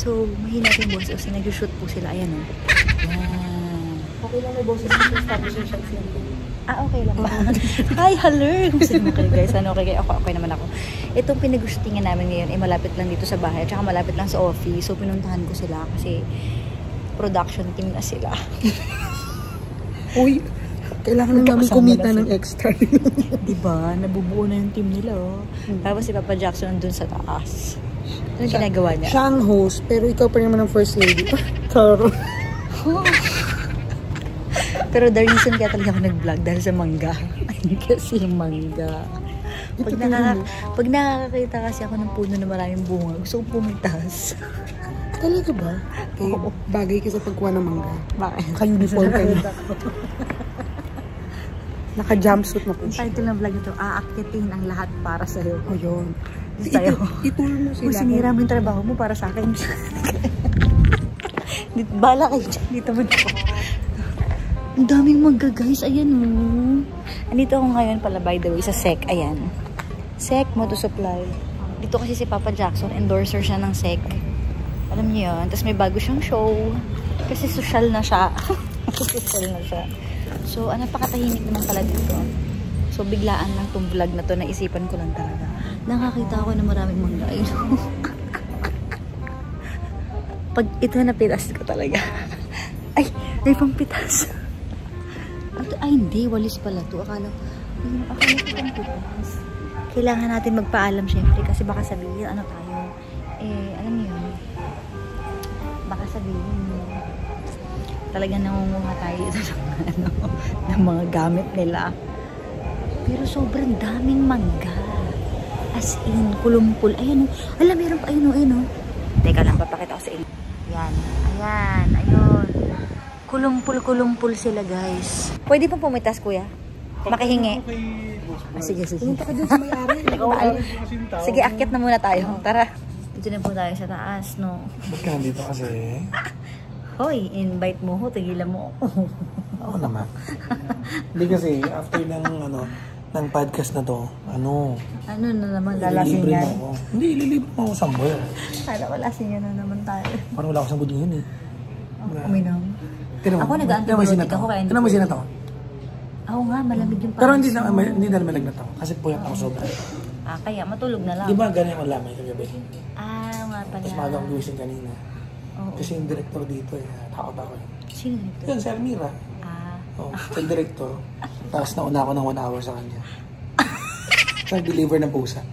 So, mahina po yung boses nag-shoot po sila. Ayan o. Yan. Okay lang may boses yung shots lang. Ah, okay lang ba? Hi, hello! Kumusta naman kayo guys? Ano, okay, kayo? ako, okay naman ako. Itong pinag-shootingan namin ngayon ay malapit lang dito sa bahay at saka malapit lang sa office. So, pinuntahan ko sila kasi production team na sila. Uy, kailangan na namin kumita ng extra. diba? Nabubuo na yung team nila oh. Tapos si Papa Jackson nandun sa taas. Ano yung ginagawa niya? Siya ang host, pero ikaw pa naman ang first lady. Taro. Pero the reason kaya talaga ako nag-vlog dahil sa mangga. kasi mangga. Pag, nakaka, pag nakakakita kasi ako ng puno na maraming bunga, gusto kong pumitas. Talaga ba? Eh, bagay ka sa pagkuha ng mangga. Bakit? Naka-uniform ka niya. Naka-jumpsuit na po Ang siya. title ng vlog ito, aakyatin ang lahat para sa'yo. O yun. Sa'yo. Itour mo Kung sila. sinira mo yung trabaho mo para sa akin. Dito, bala kayo dyan. Dito mo dito. Ang daming mangga guys. Ayan o. Andito ako ngayon pala by the way sa SEC. Ayan. SEC Moto Supply. Dito kasi si Papa Jackson, endorser siya ng SEC. Alam niyo yun. Tapos may bago siyang show. Kasi social na siya. social na siya. So, ah, napakatahimik naman pala dito. So, biglaan lang tong vlog na to. Naisipan ko lang talaga. Nakakita ako ng maraming mangga. Ayun. Pag ito na pitas ko talaga. Ay, may pang pitas. Ay, hindi. Walis pala to. Akala, ayun, akala ko pang pitas. Kailangan natin magpaalam syempre kasi baka sabihin, ano tayo, eh, alam niyo yun, baka sabihin, talagang nangunguha tayo mga, ano, ng mga gamit nila. Pero sobrang daming mangga. As in, kulumpul. Ayan o. Alam, meron pa. Ayun o, ayun o. Teka lang, papakita ko sa inyo. Yan. Ayan. Ayun. Kulumpul-kulumpul sila, guys. Pwede pong pumitas, kuya? Makihingi. Ah, sige, sige. Pumunta ka dun sa may-ari. Sige, akit na muna tayo. Tara. Dito na po tayo sa taas, no? Ba't ka nandito kasi? Hoy, invite mo ho, tigilan mo. Oo naman. Hindi kasi, after ng, ano, ng podcast na to, ano, ano na naman, lalasingan. mo ako. Hindi, ililibre mo ako sa boy. Sana walasingan na naman tayo. Parang wala ako sa ngayon eh. Oh, uminom. Tinan mo, Ako nag-antibiotic ako, kaya hindi Tinan mo yung sinataw. Oo nga, malamig yung Pero hindi na, hindi na malagnat ako. Kasi puyat ako sobra. Ah, kaya matulog na lang. Di ba ganyan ako lamay kagabi? Ah, nga pala. Tapos maaga akong gumising kanina. Oo. Kasi yung director dito eh, takot ako eh. Sino ito? Yun, si Almira. Ah, Oh, sa director. Tapos nauna ako ng one hour sa kanya. Nag-deliver ng pusa.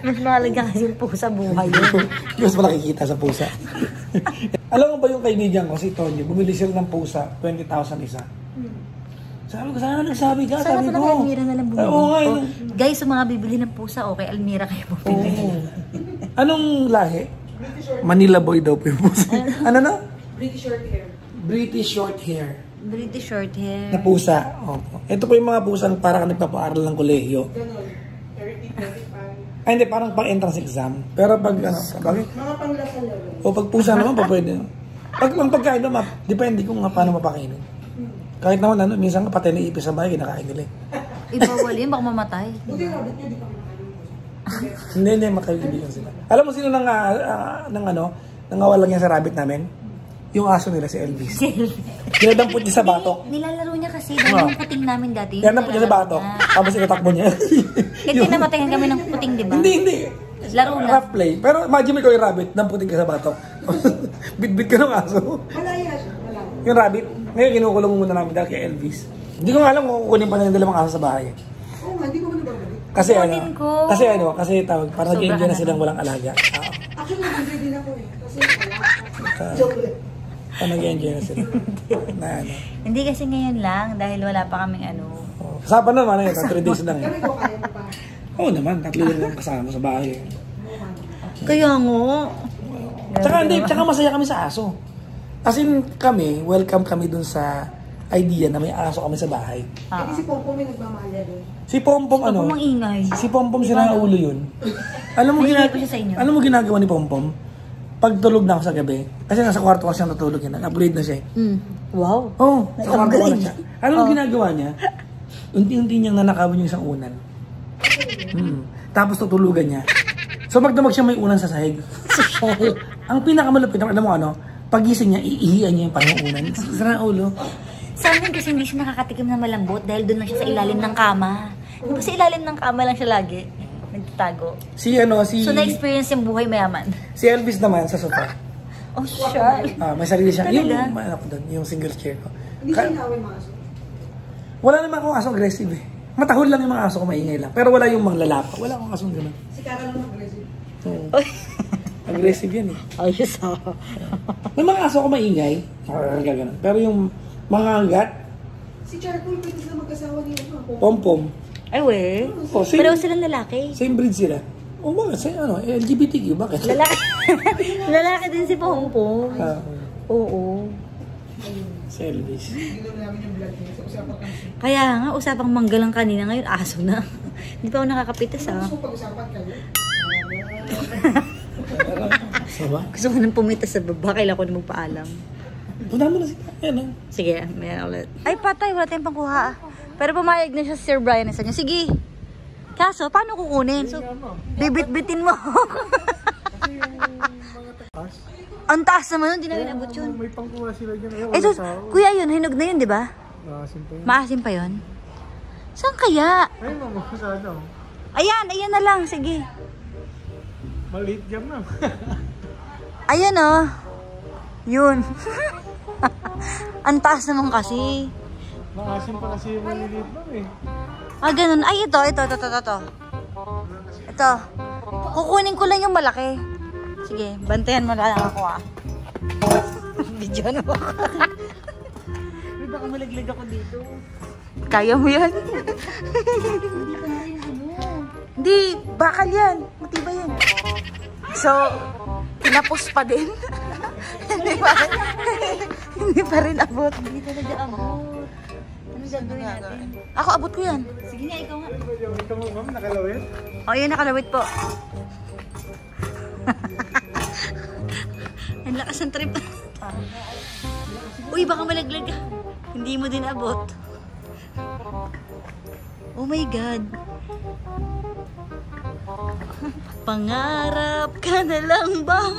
Mas mahalaga kasi yung pusa buhay yun. Mas makikita sa pusa. Alam mo ba yung kaibigan ko, si Tonyo, bumili sila ng pusa, 20,000 isa. Sabi ko, sana nagsabi ka, Sana sabi ko. kay Almira na lang bumili. Oo nga, Oh, yun. guys, sa mga bibili ng pusa, okay, Almira kayo bumili. Oo. Anong lahi? Manila boy daw po yung pusa. ano na? British short hair. British short hair. British short hair. Na pusa. Opo. Ito po yung mga pusang parang nagpapaaral ng kolehiyo. Ay, hindi, parang pang entrance exam. Pero pag, ano, bakit? Mga panglasa level. O pag pusa naman, pa pwede. Pag ang pagkain naman, depende kung nga paano mapakainin. Kahit naman ano, minsan nga patay na ipis sa bahay, kinakain nila eh. Ibawal yun, baka mamatay. Buti rabbit niya, di pa Hindi, hindi, magkaibigan sila. Alam mo sino nang, uh, nang ano, nangawalan niya sa rabbit namin? Yung aso nila, si Elvis. Dinadampot niya sa batok. Nilalaro niya kasi, dahil yung puting namin dati. Yan dampot niya sa batok. Tapos inatakbo niya. Kasi namatayan kami ng puting, di ba? hindi, hindi. Laro na. Rough play. Pero imagine mo ikaw yung rabbit, damputin ka sa batok. Bit-bit ka ng aso. Siya, malaya. Yung rabbit, ngayon kinukulong muna namin dahil kay Elvis. Hindi ko nga alam kung kukunin pa na yung dalawang aso sa bahay. Oo nga, hindi ko ba nababalik? Kasi ano, ko. kasi ano, kasi tawag, parang nag-enjoy na silang walang alaga. Oo. Actually, nag-enjoy din ako eh. Kasi wala. Joke Parang nag-enjoy na sila. na ano. Hindi kasi ngayon lang, dahil wala pa kaming ano. Oh. Kasama naman, eh, 3 days lang. Kami eh. ko kaya pa. Oo naman, tatlo lang kasama sa bahay. Kaya nga. Tsaka hindi, tsaka masaya kami sa aso. As in kami, welcome kami dun sa idea na may aso kami sa bahay. Ah. Kasi si Popo may nagmamahal rin. Si Pompom ano? Ano? ingay. Si Pompom sira ulo yun. Alam mo, Nahihirap ginag- ko siya sa inyo. alam mo ginagawa ni Pompom? Pag tulog na ako sa gabi, kasi nasa kwarto kasi siya natulog yun, upgrade na siya eh. Mm. Wow. Oo, oh, sa kwarto ko na Nag-upgrade. siya. Alam mo ginagawa niya? Unti-unti niyang nanakawan yung isang unan. Hmm. Tapos tutulugan niya. So magdamag siya may unan sa sahig. ang pinakamalupit, alam mo ano, pagising niya, iihian niya yung parang unan. Sira ulo. Sa amin kasi hindi siya nakakatikim ng malambot dahil doon lang siya sa ilalim ng kama. Di ba sa ilalim ng kama lang siya lagi? Nagtatago. Si ano, si, So, na-experience yung buhay mayaman. si Elvis naman sa sofa. Oh, sure. Ah, may sarili siya. Yung, Talaga? ano ko doon, yung single chair ko. Hindi siya inaway mga aso. wala naman akong aso aggressive eh. Matahol lang yung mga aso ko, maingay lang. Pero wala yung mga lalapa. Wala akong asong gano'n. Si Carol lang aggressive. Oo. Uy. Aggressive yan eh. Ayos ah. May mga aso ko maingay. Pero yung mga gat, Si Charcoal, pwede sila magkasawa niya. Pom-pom, Ay, we. Oh, same. Pero silang lalaki. same breed sila. O bakit? Sa, ano, LGBTQ, bakit? Lalaki. lalaki din si Pompong. Ah, Oo. kami. Kaya nga, usapang manggalang kanina ngayon, aso na. Hindi pa ako nakakapitas ah. Gusto ko pag-usapan kayo. Gusto ko nang pumitas sa baba, kailangan ko na magpaalam. Punta mo na si ah. Sige, may ulit. Ay, patay, wala tayong pangkuha. Pero pumayag na siya si Sir Brian sa niya. Sige. Kaso, paano kukunin? So, bibit-bitin mo. Ang taas naman nun, di namin abot yun. May pangkuha sila dyan. Eh, sus, kuya yun, hinog na yun, di ba? Nakasin pa yun. Maasim pa yun? Saan kaya? Ay, mama, sa ano? Ayan, ayan na lang, sige. Maliit jam na. Ayan oh. Yun. Ang taas naman kasi. Nakasin pa kasi yung maliliit lang eh. Ah, ganun. Ay, ito, ito, ito, ito, ito. Ito. Kukunin ko lang yung malaki. Sige, bantayan mo na lang ako ah. Video mo. Uy, baka malaglag ako dito. Kaya mo yan? Hindi, bakal yan. Matibay yan. So, tinapos pa din. hindi pa hindi pa rin abot. Hindi talaga abot. Ano gagawin natin? Ako, abot ko yan. Sige nga, ikaw nga. Ito mo, ma'am, nakalawin? O, yun, nakalawit po. Ang lakas ng trip. Uy, baka malaglag ka. Hindi mo din abot. Oh my God. Pangarap ka na lang ba?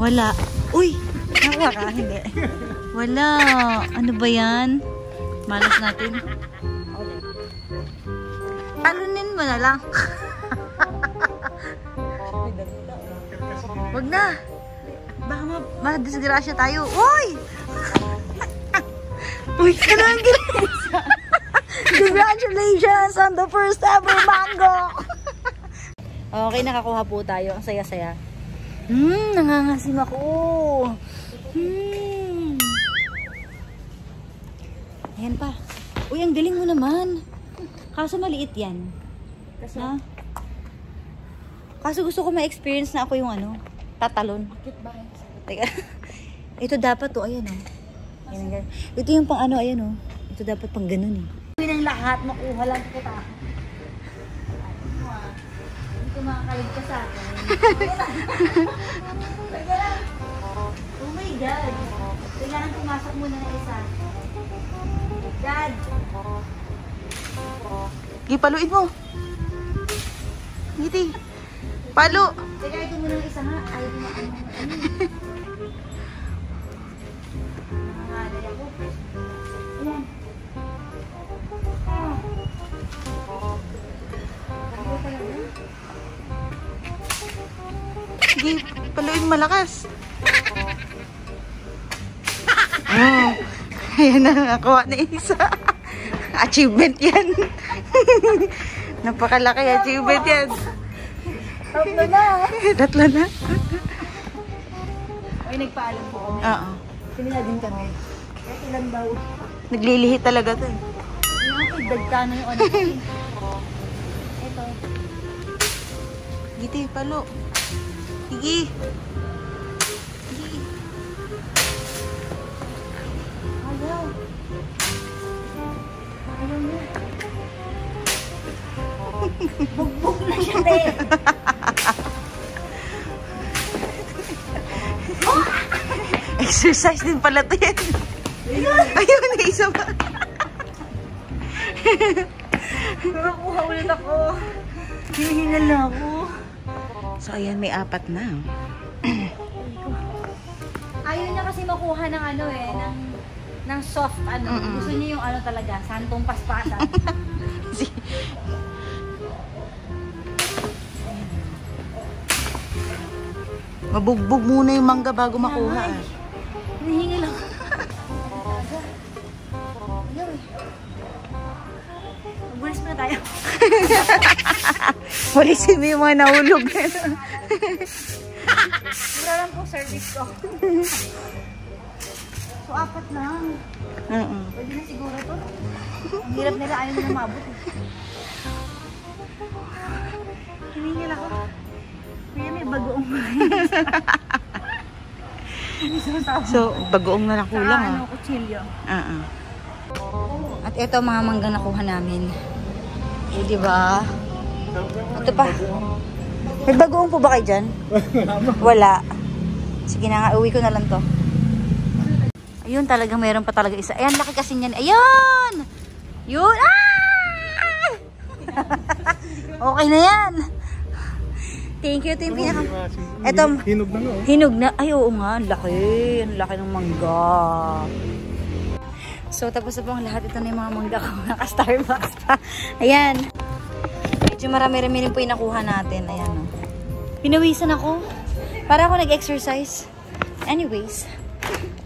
Wala. Uy, nakuha ka? Hindi. Wala. Ano ba yan? Malas natin. Talunin mo na lang. Wag na. Baka ma madisgrasya tayo. Uy! Uy, ang ginisa? Congratulations on the first ever mango! okay, nakakuha po tayo. Ang saya-saya. Hmm, nangangasim ako. Hmm. Ayan pa. Uy, ang galing mo naman. Kaso maliit yan. Kasi? Na? Kaso gusto ko ma-experience na ako yung ano, tatalon. Teka. Ito dapat to, ayan oh. Ayan, Ito yung pang ano, ayan oh. Ito dapat pang ganun eh. Hindi ng lahat, makuha lang kita. Hindi ko makakalig ka sa akin. Teka lang. oh my God. Kailangan pumasok muna ng isa. Dad. Gi, paluin mo. Ngiti. Palo. Teka, ito muna ng isa nga. Ayaw maano. Ano? Nangangalay ako. Ayan. Gi, paluin malakas. Mm. Ayan na, nakuha na isa. Achievement yan. Napakalaki achievement yan. Tatlo na. Tatlo na. Ay, nagpaalam po kami. Oo. Sinila din kami. Kahit ilan daw. Naglilihi talaga to eh. Yung ako, dagka na yung ano. Ito. Giti, palo. Gigi. Gigi. Exercise din pala to yan. Ayun, na isa pa. Nakakuha ulit ako. Hinihingal na ako. So, ayan, may apat na. Ayaw niya kasi makuha ng ano eh, ng ng soft ano. Mm-mm. Gusto niya yung ano talaga, santong paspasan. Mabugbog muna yung mangga bago makuha. Ay, Hinihingal ako. Ayaw eh. Magbulis muna tayo. Walisin mo yung mga nahulog. Mura lang po service ko. so, apat lang. Oo. Pwede na siguro to. Ang hirap nila, ayaw nila mabot eh. Hiningil ako. Kuya, may bagoong So, bagoong na nakulang Sa ano, ah. kutsilyo. Oo. At ito mga mangga nakuha namin. Eh, di ba? Ito pa. May bagoong po ba kayo dyan? Wala. Sige na nga, uwi ko na lang to. Ayun, talagang meron pa talaga isa. Ayan, laki kasi niyan. Ayun! Yun! Ah! okay na yan. Thank you. Ito yung pinaka... Ito, Hinog na nga. oh. Hinog na. Ay, oo nga. Ang laki. Ang laki ng mangga. So, tapos na po ang lahat. Ito na yung mga mangga ko. Naka-Starbucks pa. Ayan. Medyo marami-rami rin po yung nakuha natin. Ayan, oh. Pinawisan ako. Para ako nag-exercise. Anyways.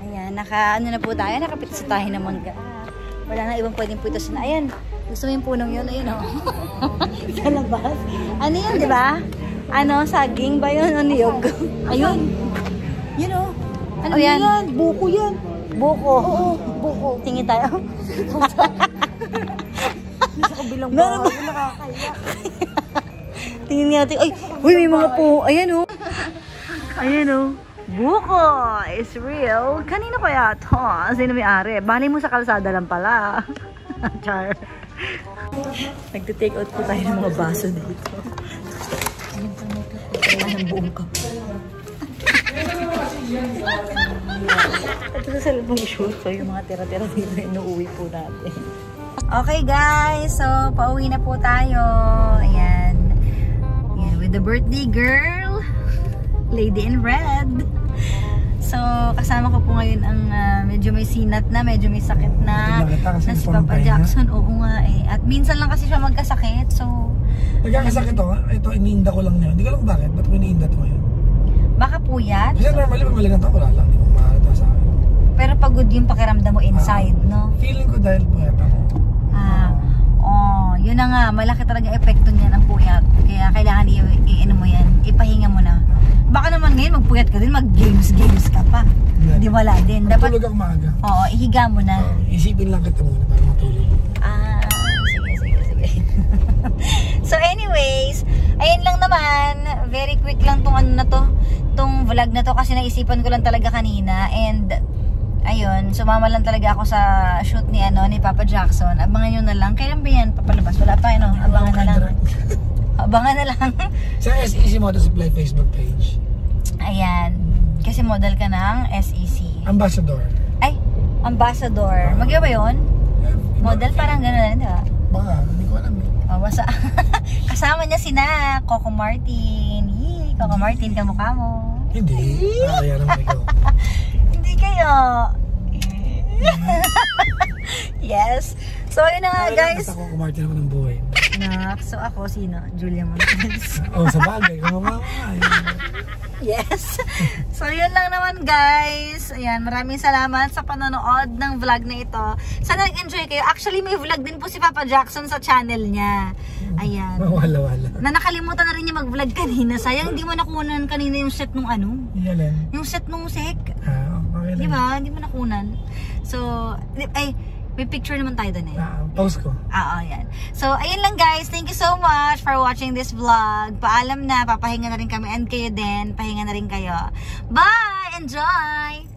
Ayan. Naka, ano na po tayo. Nakapitas tayo ng mangga. Wala na ibang pwedeng putos na. Ayan. Gusto mo yung punong yun? Ayun, oh. Sa labas. Ano yun, di ba? Ano, saging ba yun? O niyog? Ayun. Yun, oh. Ano yan? Buko yan. Buko. Oo, buko. Tingin tayo. Sa kabilang Meron ba? Nakakaya. Tingin nga natin. Ay, uy, may mga po. Ayan, oh. Ayan, oh. Buko is real. Kanino kaya to? Sino may ari? Bali mo sa kalsada lang pala. Char. Nagte-take out po tayo ng mga baso dito. Ayun pa mo Wala ng buong cup. Ito sa shoot. So, yung mga tira-tira dito, inuuwi po natin. Okay, guys. So, pauwi na po tayo. Ayan. Ayan, with the birthday girl. Lady in red. So, kasama ko po ngayon ang ah, medyo may sinat na, medyo may sakit na, na si Papa. Jackson. Oo nga eh. At minsan lang kasi siya magkasakit. So, Nagkakasakit ako. Ito, iniinda ko lang niya. Hindi ko alam bakit. Ba't ko iniinda to ngayon? baka puyat. Kasi normally, pag maligan ako, wala lang. Hindi mo makakita sa akin. Pero pagod yung pakiramdam mo inside, no? Feeling ko dahil puyat ako. Ah, oh, yun na nga, malaki talaga epekto niyan ang puyat. Kaya kailangan i- i-ano mo yan, ipahinga mo na. Baka naman ngayon magpuyat ka din, mag-games-games ka pa. Hindi. Di wala din. Dapat, Tulog ako maaga. oo, ihiga mo na. Oo, isipin lang kita muna para matulog. Ah, sige, sige, sige. so anyways, ayun lang naman, very quick lang tong ano na to, tong vlog na to kasi naisipan ko lang talaga kanina and ayun, sumama lang talaga ako sa shoot ni ano ni Papa Jackson. Abangan nyo na lang. Kailan ba yan papalabas? Wala pa ano, abangan na lang. Abangan na lang. Sa SEC Motor Supply Facebook page. Ayan. Kasi model ka ng SEC. Ambassador. Ay, ambassador. Magyo ba yun? Model parang gano'n, di ba? Baka, hindi ko alam. eh. Oh, basta kasama niya sina Coco Martin. Yee, Coco Martin kamukha mo. Hindi. Ah, yan naman ikaw. Hindi kayo. yes. So, yun na nga guys. Basta ako kumartin naman ng buhay. Nak, so ako sino? Julia Montes. Oh, sa bagay. Yun. yes. So, yun lang naman guys. Ayan, maraming salamat sa panonood ng vlog na ito. Sana nag-enjoy kayo. Actually, may vlog din po si Papa Jackson sa channel niya. Ayan. Wala-wala. Na nakalimutan na rin niya mag-vlog kanina. Sayang hindi mo nakunan kanina yung set nung ano. Yalan. Yung set nung sec. Ah, okay lang. Di ba? Hindi mo nakunan. So, ay, may picture naman tayo doon eh. Ah, pause ko. Oo, yan. So, ayun lang guys. Thank you so much for watching this vlog. Paalam na. Papahinga na rin kami. And kayo din. Pahinga na rin kayo. Bye! Enjoy!